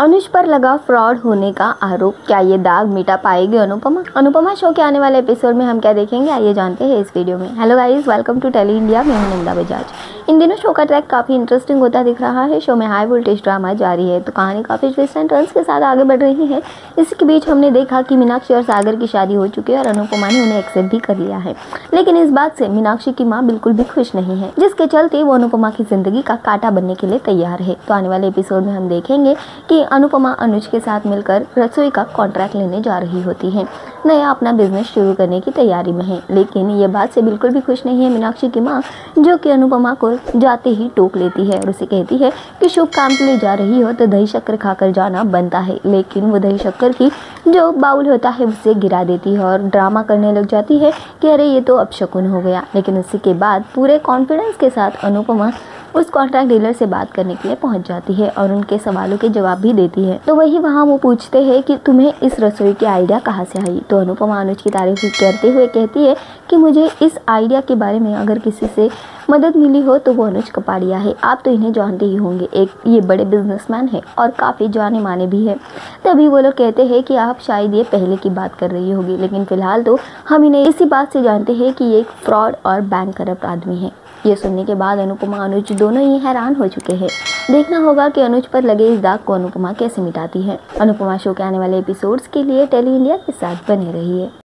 अनुज पर लगा फ्रॉड होने का आरोप। क्या ये दाग मिटा पाएगी अनुपमा? अनुपमा शो के आने वाले एपिसोड में हम क्या देखेंगे? आइए जानते हैं इस वीडियो में। Hello guys welcome to Tele India मैं हूँ नंदा बजाज। इन दिनों शो का ट्रैक काफ़ी इंटरेस्टिंग होता दिख रहा है। शो में हाई वोल्टेज ड्रामा जारी है। तो कहानी काफ़ी ट्विस्ट एंड टर्न्स के साथ आगे बढ़ रही है। इसी के बीच हमने देखा कि मीनाक्षी और सागर की शादी हो चुकी है और अनुपमा ने उन्हें एक्सेप्ट भी कर लिया है। लेकिन इस बात से मीनाक्षी की माँ बिल्कुल भी खुश नहीं है, जिसके चलते वो अनुपमा की ज़िंदगी का कांटा बनने के लिए तैयार है। तो आने वाले एपिसोड में हम देखेंगे कि अनुपमा अनुज के साथ मिलकर रसोई का कॉन्ट्रैक्ट लेने जा रही होती है। नया अपना बिज़नेस शुरू करने की तैयारी में है। लेकिन ये बात से बिल्कुल भी खुश नहीं है मीनाक्षी की माँ, जो कि अनुपमा को जाते ही टोक लेती है और उसे कहती है कि शुभ काम के लिए जा रही हो तो दही शक्कर खाकर जाना बनता है। लेकिन वो दही शक्कर की जो बाउल होता है उसे गिरा देती है और ड्रामा करने लग जाती है कि अरे, ये तो अपशकुन हो गया। लेकिन उसी के बाद पूरे कॉन्फिडेंस के साथ अनुपमा उस कॉन्ट्रैक्ट डीलर से बात करने के लिए पहुँच जाती है और उनके सवालों के जवाब भी देती है। तो वही वहाँ वो पूछते हैं कि तुम्हें इस रसोई की आइडिया कहाँ से आई? तो अनुपमा अनुज की तारीफ़ करते हुए कहती है कि मुझे इस आइडिया के बारे में अगर किसी से मदद मिली हो तो वो अनुज कपाड़िया है। आप तो इन्हें जानते ही होंगे। एक, ये बड़े बिजनेसमैन है और काफ़ी जाने माने भी है। तभी वो लोग कहते हैं कि आप शायद ये पहले की बात कर रही होगी, लेकिन फ़िलहाल तो हम इन्हें इसी बात से जानते हैं कि ये एक फ्रॉड और बैंक करप्ट आदमी है। ये सुनने के बाद अनुपमा, अनुज दोनों ही हैरान हो चुके हैं। देखना होगा कि अनुज पर लगे इस दाग को अनुपमा कैसे मिटाती है। अनुपमा शो के आने वाले एपिसोड्स के लिए टेली इंडिया के साथ बने रहिए।